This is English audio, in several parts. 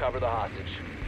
recover the hostage.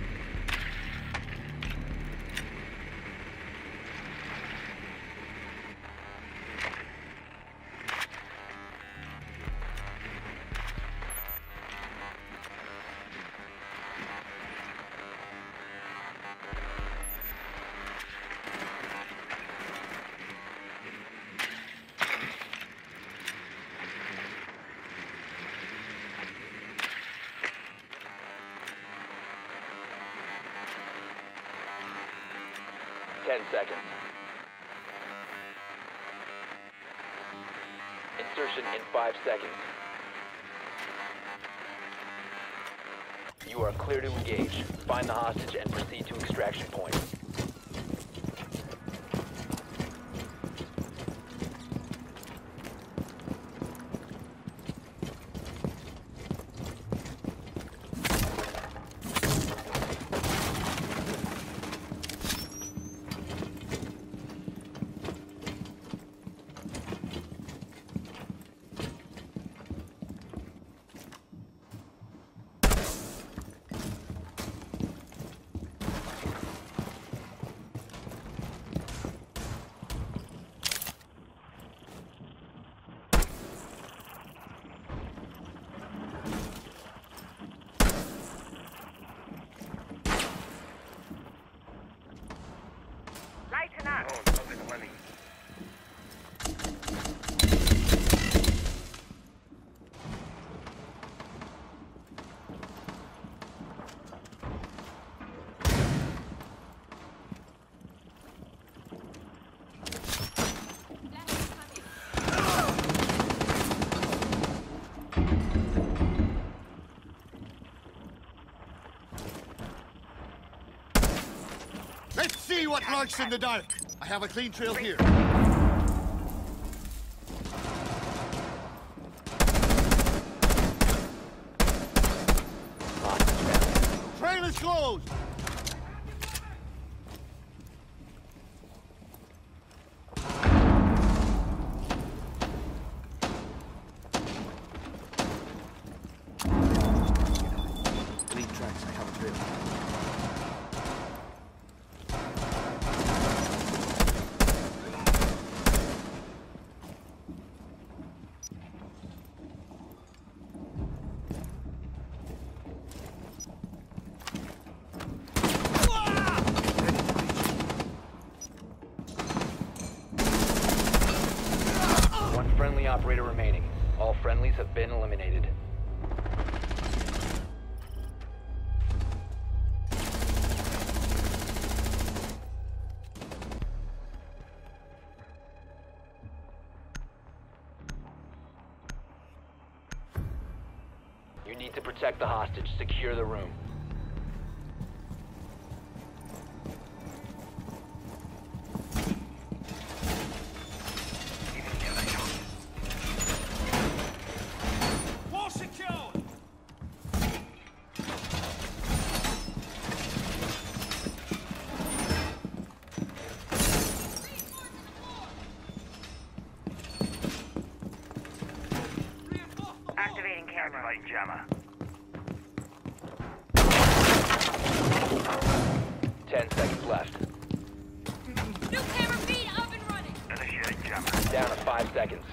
Ten seconds. Insertion in five seconds. You are clear to engage. Find the hostage and proceed to extraction point. Lighten up. Let's see what lurks in the dark. I have a clean trail here. Hostage found. Trail is closed. Lead tracks. I have a trail. One friendly operator remaining. All friendlies have been eliminated. You need to protect the hostage. Secure the room. Activating jammer. Ten seconds left. New camera feed up and running. Initiate jammer. Down to five seconds.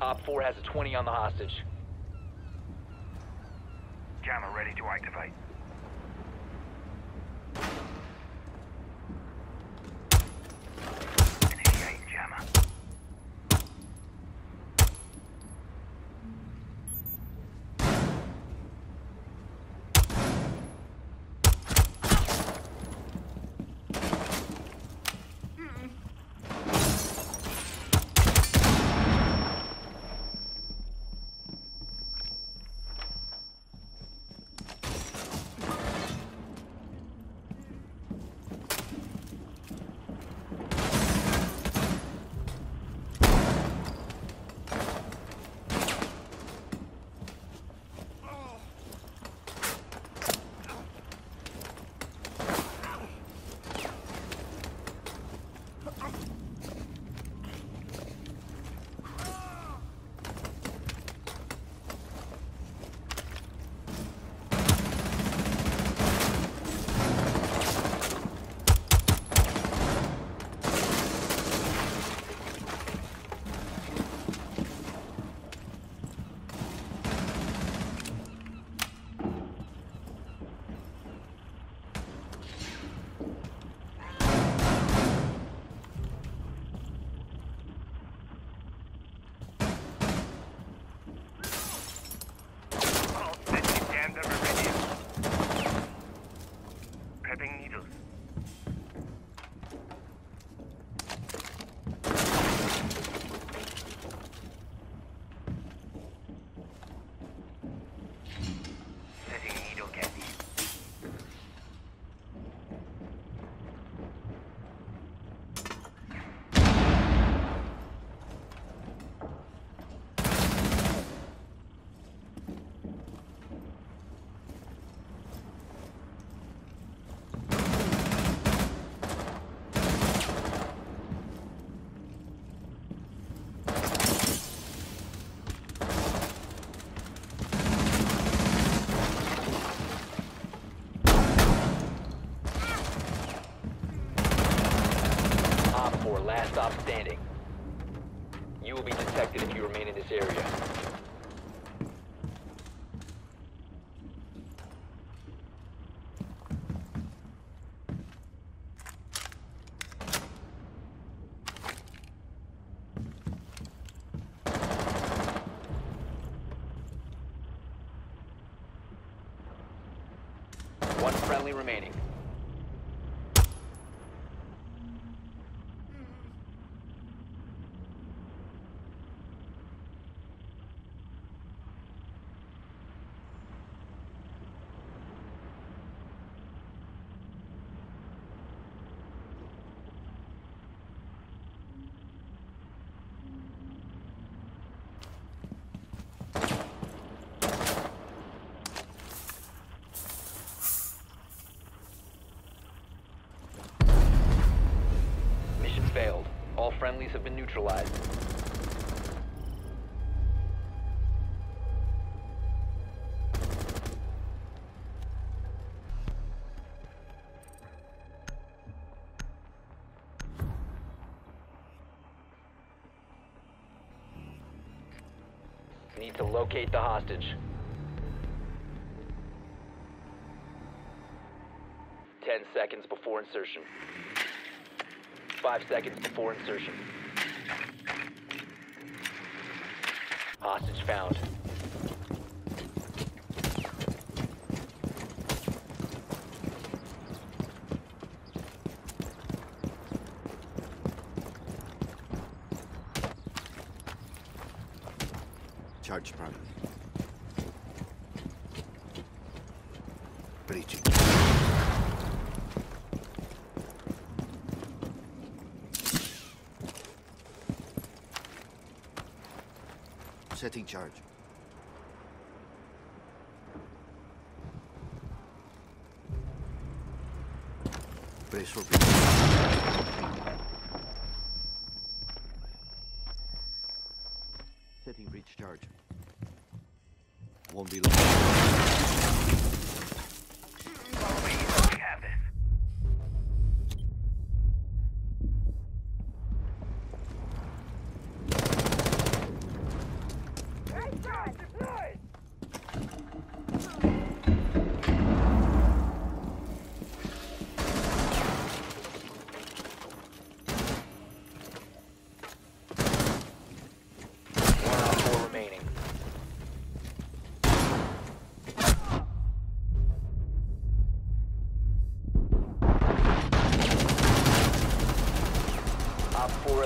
Op 4 has a 20 on the hostage. Jammer ready to activate. Remaining. Mission failed. All friendlies have been neutralized. Need to locate the hostage. Ten seconds before insertion. Five seconds before insertion. Hostage found. Charge primary. Breaching. Setting charge. Brace for. Setting breach charge. Won't be long.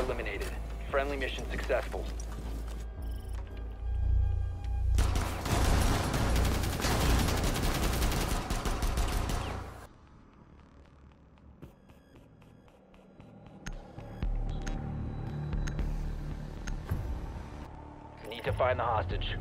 Eliminated. Friendly mission successful. Need to find the hostage.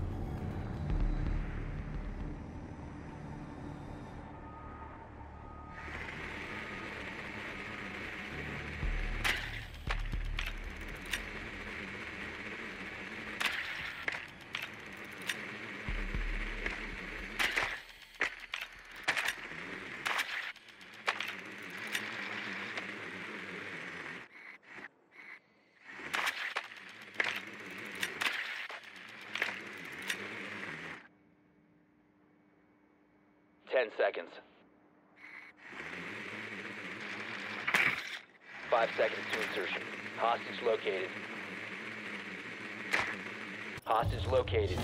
Ten seconds. Five seconds to insertion. Hostage located. Hostage located.